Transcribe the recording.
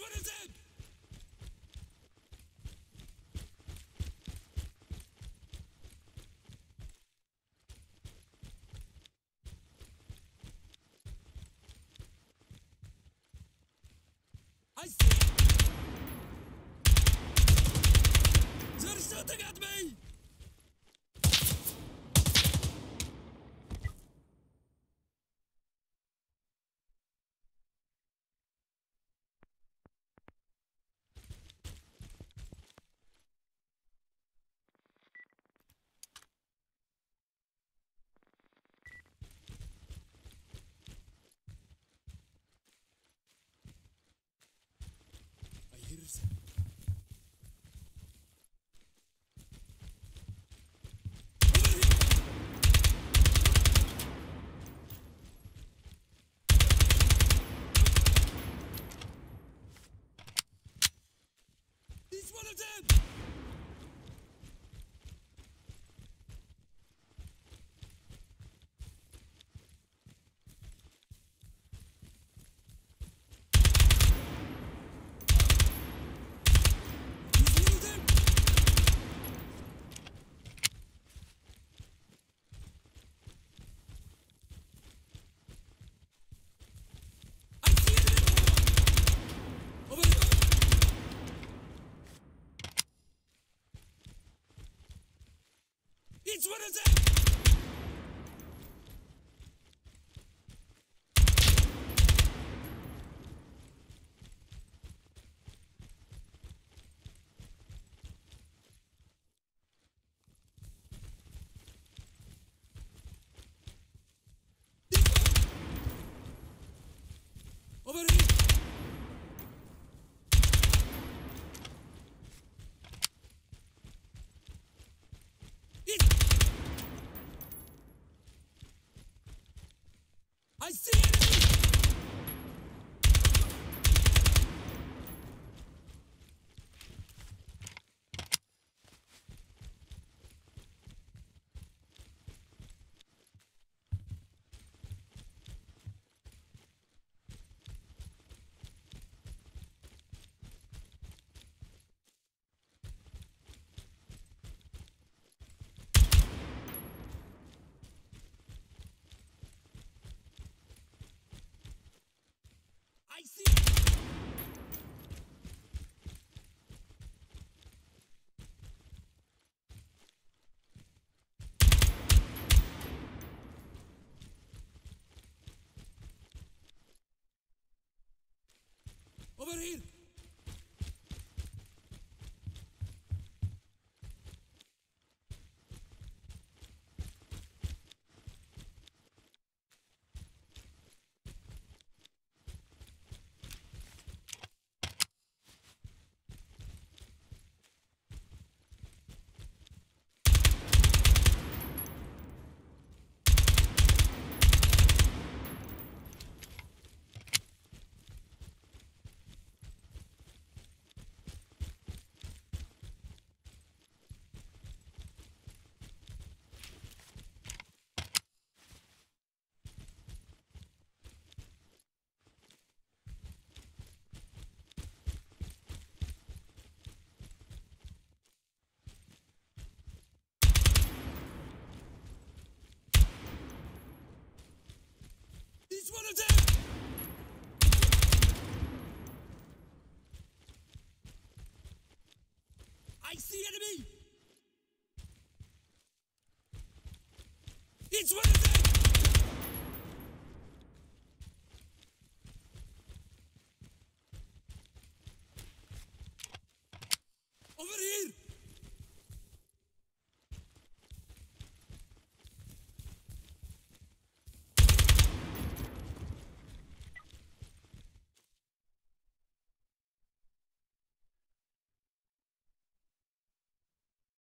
what is it? I see. It's what is it? I see. It's worth it!